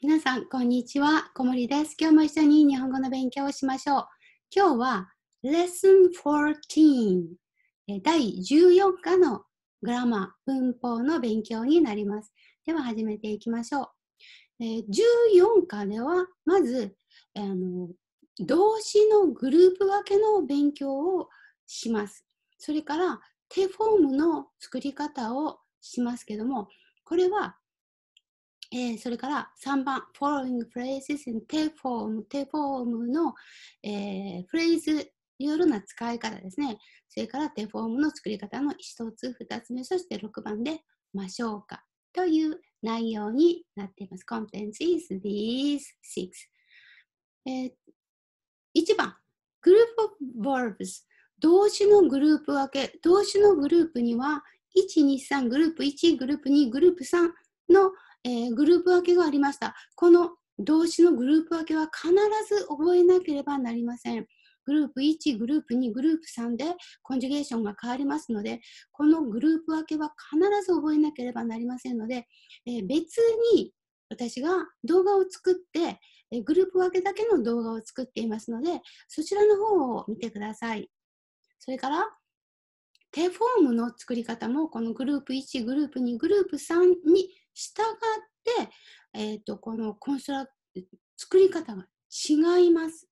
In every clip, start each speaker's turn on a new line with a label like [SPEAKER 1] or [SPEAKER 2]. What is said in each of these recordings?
[SPEAKER 1] 皆さん、こんにちは。小森です。今日も一緒に日本語の勉強をしましょう。今日は Lesson 14第14課のグラマー、文法の勉強になります。では始めていきましょう。14課では、まず、あの動詞のグループ分けの勉強をします。それから、手フォームの作り方をしますけども、これはえー、それから3番、following phrases in 手フォーム、手フォームの、えー、フレーズによるな使い方ですね。それから手フォームの作り方の1つ、2つ目、そして6番で、ましょうかという内容になっています。Contents is these six、えー、1番、グループ of verbs 動詞のグループ分け。動詞のグループには、1、2、3、グループ1、グループ2、グループ3のえー、グループ分けがありました。この動詞のグループ分けは必ず覚えなければなりません。グループ1、グループ2、グループ3でコンジュゲーションが変わりますので、このグループ分けは必ず覚えなければなりませんので、え、別に私が動画を作って、えグループ分けだけの動画を作っていますので、そちらの方を見てください。それから、手フォームの作り方も、このグループ1、グループ2、グループ3に従って、えーと、このコンストラ作り方が違います。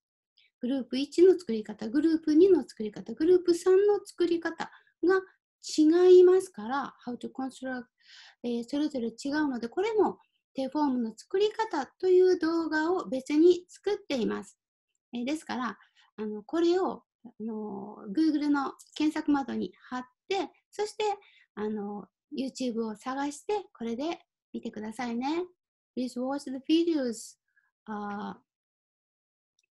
[SPEAKER 1] グループ1の作り方、グループ2の作り方、グループ3の作り方が違いますから、How to construct、えー、それぞれ違うので、これもテフォームの作り方という動画を別に作っています。えー、ですから、あのこれをあの Google の検索窓に貼って、そしてあの YouTube を探して、これで見てくださいね。Please watch the videos.、Uh,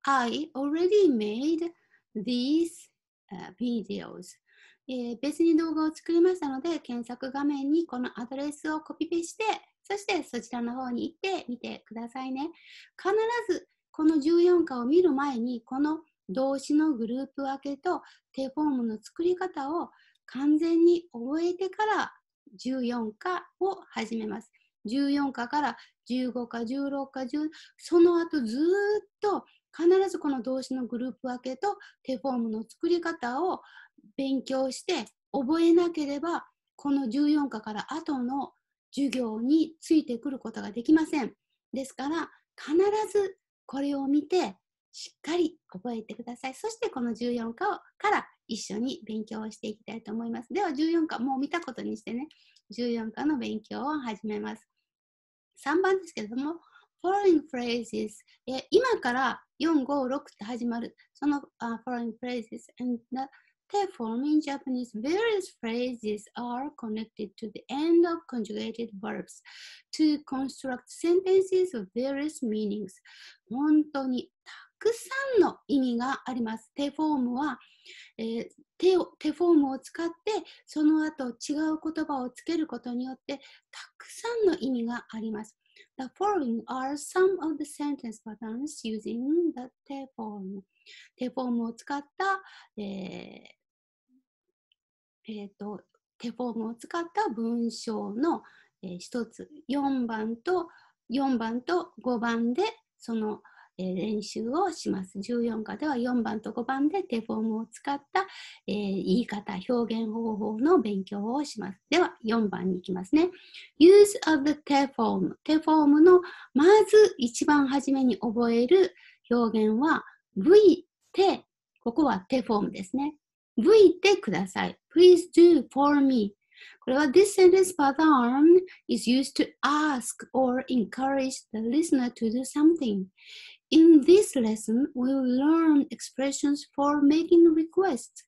[SPEAKER 1] I already made these、uh, videos. えー、別に動画を作りましたので、検索画面にこのアドレスをコピペして、そしてそちらの方に行ってみてくださいね。必ずこの14課を見る前に、この動詞のグループ分けとテフォームの作り方を完全に覚えてから14課を始めます。14課から15課、16課、10その後ずっと必ずこの動詞のグループ分けと手フォームの作り方を勉強して覚えなければこの14課から後の授業についてくることができません。ですから必ずこれを見てしっかり覚えてください。そしてこの14課から一緒に勉強をしていきたいと思います。では14課、もう見たことにしてね、14課の勉強を始めます。3番ですけれども、following phrases、え今から4、5、6って始まる、その、uh, following phrases and the Therefore, in Japanese, various phrases are connected to the end of conjugated verbs to construct sentences of various meanings. 本当にたくさんの意味があります。テフォームは、えー、手を手フォームを使ってその後違う言葉をつけることによってたくさんの意味があります。The following are some of the sentence patterns using the 手フォーム。手フォームを使った、えーえーと、手フォームを使った文章の、えー、一つ4番と4番と5番でそのえ練習をします。14課では4番と5番でテフォームを使った、えー、言い方、表現方法の勉強をします。では4番に行きますね。use of the テフォーム。テフォームのまず一番初めに覚える表現は V て、ここはテフォームですね。V てください。Please do for me. これは This sentence pattern is used to ask or encourage the listener to do something. In this lesson, we will learn expressions for making requests.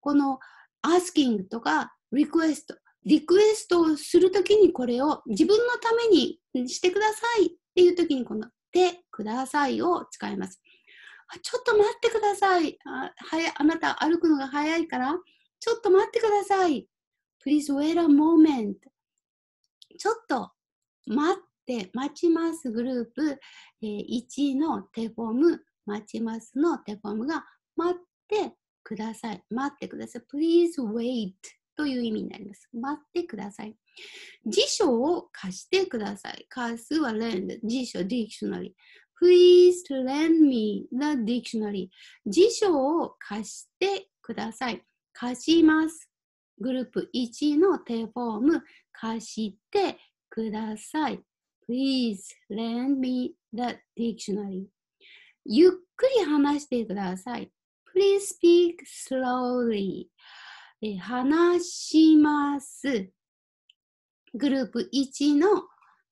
[SPEAKER 1] この asking とか request、リクエストをするときにこれを自分のためにしてくださいっていうときにこのてくださいを使います。ちょっと待ってくださいあはや。あなた歩くのが早いからちょっと待ってください。Please wait a moment. ちょっと待って、待ちますグループ、えー、1の手フォーム、待ちますの手フォームが待ってください。待ってください。Please wait という意味になります。待ってください。辞書を貸してください。貸すは lend、辞書、dictionary。Please lend me the dictionary. 辞書を貸してください。貸します。グループ1の手フォーム貸してください。Please lend me the dictionary. ゆっくり話してください。Please speak slowly. 話します。グループ1の、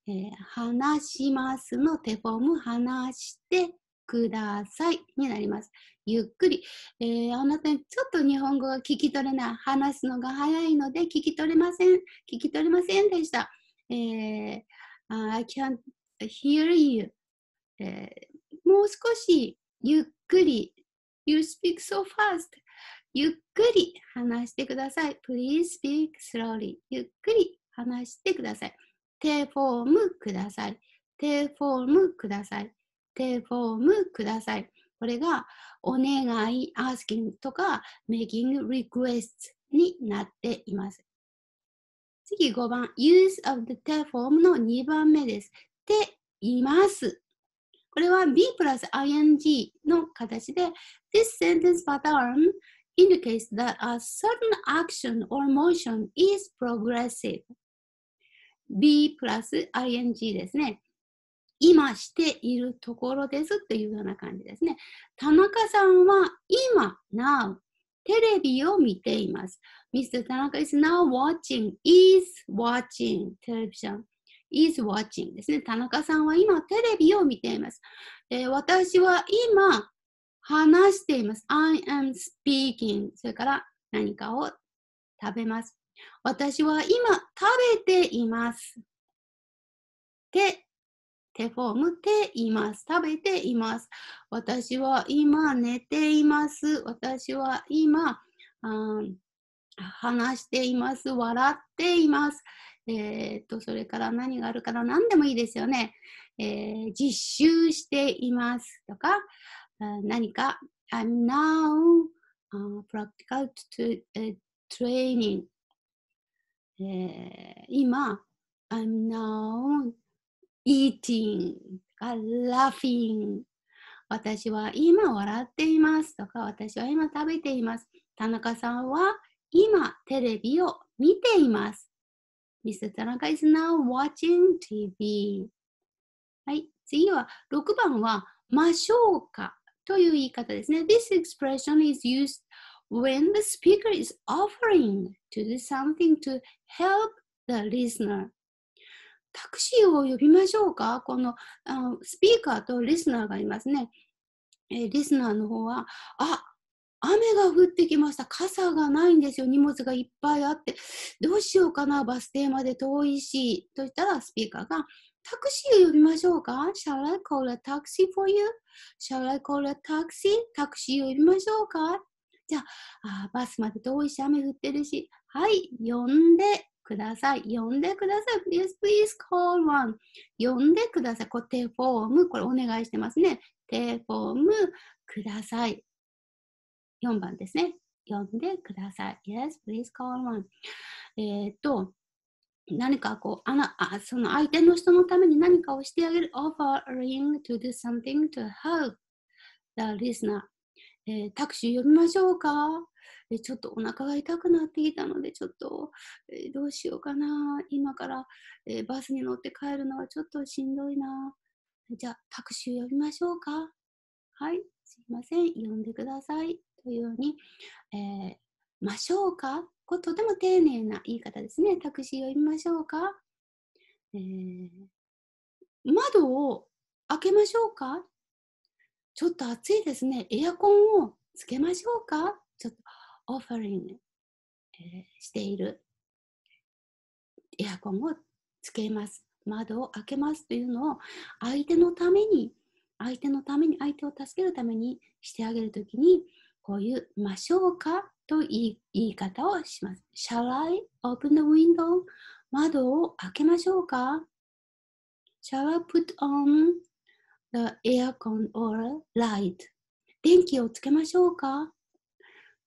[SPEAKER 1] えー、話しますの手フォーム話してくださいになります。ゆっくり、えー、あなたにちょっと日本語が聞き取れない、話すのが早いので聞き取れません、聞き取れませんでした。えー、I can't hear you、えー、もう少しゆっくり You speak so fast ゆっくり話してください。Please speak slowly ゆっくり話してください。手フォームください。手フォームください。手フォームください。これがお願い、asking とか making requests になっています。次5番、use of the te form の2番目です。ています。これは B プラス ing の形で This sentence pattern indicates that a certain action or motion is progressive. B プラス ing ですね。今しているところですというような感じですね。田中さんは今、now、テレビを見ています。Mr. 田中 is now watching, is watching テレビジョン。is watching ですね。田中さんは今テレビを見ています。えー、私は今話しています。I am speaking それから何かを食べます。私は今食べています。て、手フォームています。食べています。私は今寝ています。私は今、話しています。笑っています。えー、っと、それから何があるかな何でもいいですよね。えー、実習していますとか、何か、I'm now、uh, practical to, uh, training えー、今、I'm now eating, laughing 私は今笑っていますとか、私は今食べています。田中さんは今テレビを見ています。Mr. 田中 is now watching TV. はい、次は6番は、ましょうかという言い方ですね。This expression is used when the speaker is offering to do something to help the listener タクシーを呼びましょうか？このあのスピーカーとリスナーがいますね。えー、リスナーの方は、あ雨が降ってきました。傘がないんですよ。荷物がいっぱいあって。どうしようかな？バス停まで遠いし。と言ったら、スピーカーが、タクシーを呼びましょうか ?Shall I call a taxi for you?Shall I call a taxi? タクシー？を呼びましょうか？じゃああ、バスまで遠いし、雨降ってるし、はい、呼んでください。呼んでください。Yes, please call one. 呼んでください。これ、テフォーム。これ、お願いしてますね。テフォームください。4番ですね。呼んでください。Yes, please call one. えっ、と、何かこう、あなあその相手の人のために何かをしてあげる。offering to do something to help the listener. えー、タクシー呼びましょうか、えー、ちょっとお腹が痛くなってきたので、ちょっと、えー、どうしようかな。今から、えバスに乗って帰るのはちょっとしんどいな。じゃあ、タクシー呼びましょうかはい、すいません。呼んでください。というように、えましょうかこれとても丁寧な言い方ですね。タクシー呼びましょうか、え窓を開けましょうかちょっと暑いですね。エアコンをつけましょうかちょっとオファリング、え、しているエアコンをつけます。窓を開けますというのを相手のために、相手のために、相手を助けるためにしてあげるときに、こういうましょうかと言い方をします。Shall I open the window? 窓を開けましょうか ?Shall I put on the aircon or light? 電気をつけましょうか？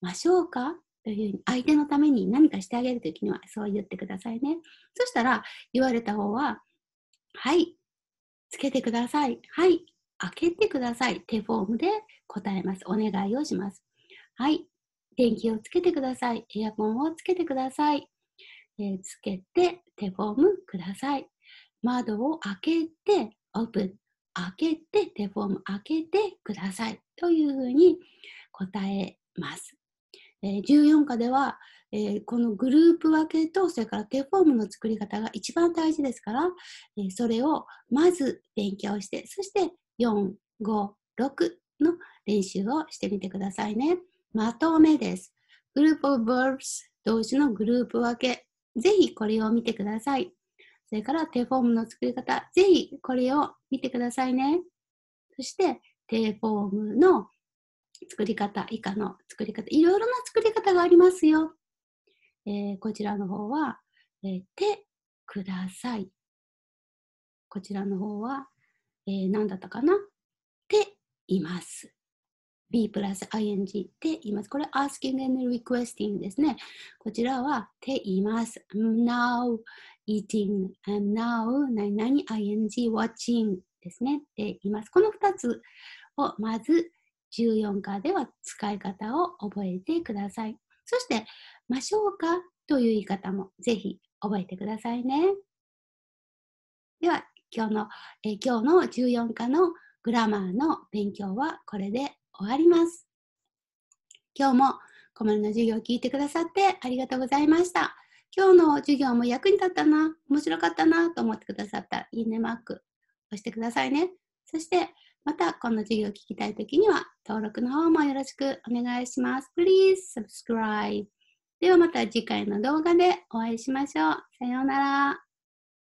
[SPEAKER 1] ましょうか？というふうに、相手のために何かしてあげるときにはそう言ってくださいね。そしたら、言われた方は、はい、つけてください。はい、開けてください。手フォームで答えます。お願いをします。はい、電気をつけてください。エアコンをつけてください。えー、つけて手フォームください。窓を開けて、オープン。開けて、手フォーム開けてください。というふうに答えます。えー、14課では、えー、このグループ分けと、それから手フォームの作り方が一番大事ですから、えー、それをまず勉強して、そして4、5、6の練習をしてみてくださいね。まとめです。グループ of verbs 動詞のグループ分け。ぜひこれを見てください。それから手フォームの作り方。ぜひこれを見てくださいね。そして手フォームの作り方、以下の作り方、いろいろな作り方がありますよ。えー、こちらの方は、えー、手ください。こちらの方は、えー、何だったかな？手います。B プラス ing っています。これ asking and requesting ですね。こちらはています。now eating and now 何々 ing watching ですね。ています。この2つをまず14課では使い方を覚えてください。そして、ましょうかという言い方もぜひ覚えてくださいね。では、今日の、え今日の14課のグラマーの勉強はこれで終わります。今日も小丸の授業を聞いてくださってありがとうございました。今日の授業も役に立ったな、面白かったなと思ってくださったいいねマーク押してくださいね。そしてまたこの授業を聞きたいときには登録の方もよろしくお願いします。Please subscribe. ではまた次回の動画でお会いしましょう。さようなら。